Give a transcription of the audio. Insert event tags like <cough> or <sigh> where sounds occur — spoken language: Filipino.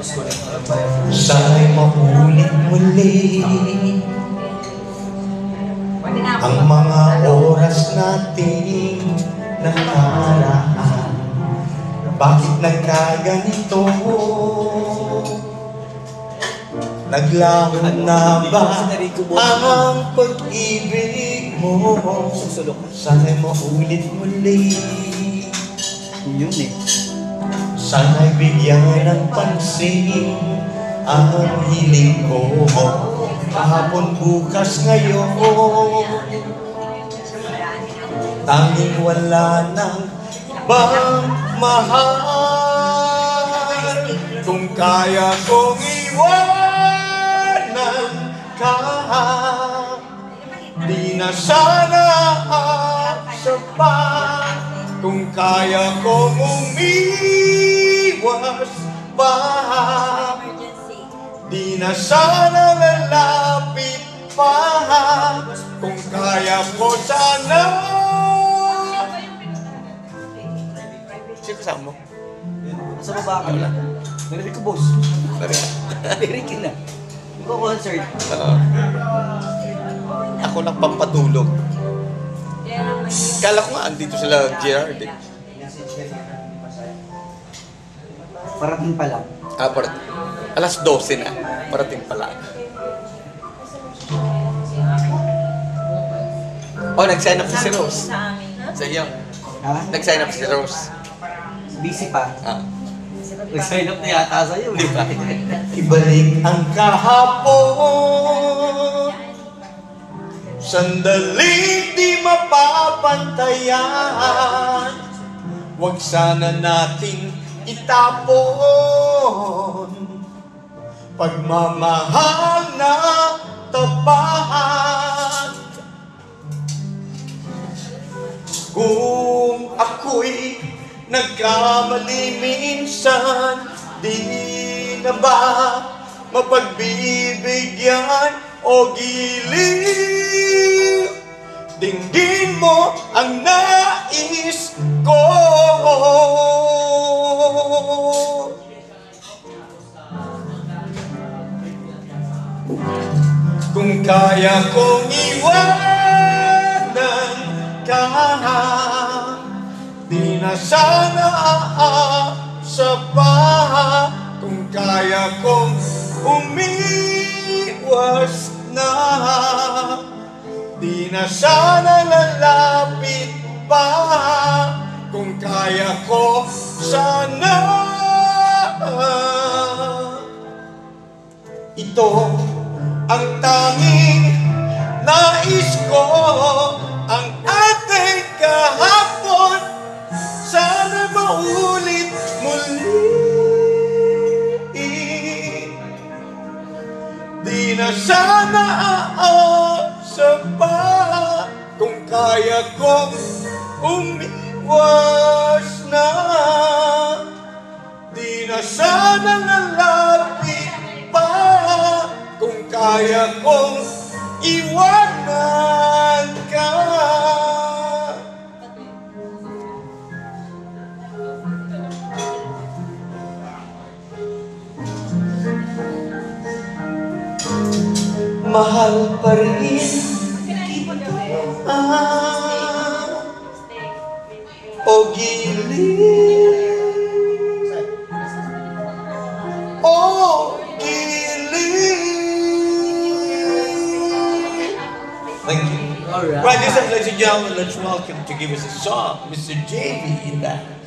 Sana'y maulit muli Ang mga oras nating nakaraan Bakit nagkaganito? Naglaho na ba ang pag-ibig mo? Sana'y maulit muli Yun eh. Sana'y bigyan ng pansin ang hiling ko. Kahapon bukas ngayon. Tanging wala nang bang mahal? Kung kaya kong iwanan ka Di na sana sa pa Kung kaya kong umiwas pa Di na sana lalapit pa Kung kaya ko sana Sino kasama mo? Sa baba ka lang. Narinig ko, boss. Narinig na. Hindi ko concert. Oo. ako lang pampatulog. Kala ko nga, andito sila Gerard eh. Parating pa lang. Ah, part, alas 12 na. Parating pala. Oh, nag-sign up si Rose. Sa iyo. Ha? Nag-sign up si Rose. Busy pa. Ah. Nag-sign up na yata sa'yo. Di ba? <laughs> Ibalik ang kahapon Sandaling di mapapantayan. Huwag sana nating itapon. Pagmamahal na tapat Kung ako'y nagkamali minsan Di na ba mapagbibigyan o giliw Dinggin mo ang nais ko. Kung kaya kong iwanan ka Di na sana sa pa Kung kaya kong umiwas na. Di na sana lalapit pa. Kung kaya ko sana. Ito ang tanging nais ko Di na sana aasa Kung kaya kong umiwas na. Di na sana lalapit pa. Kung kaya kong iwanan ka Mahal pa rin ah, O gilid O gilid Thank you. Alright. Right, ladies and gentlemen, let's welcome to give us a song, Mr. JV in that.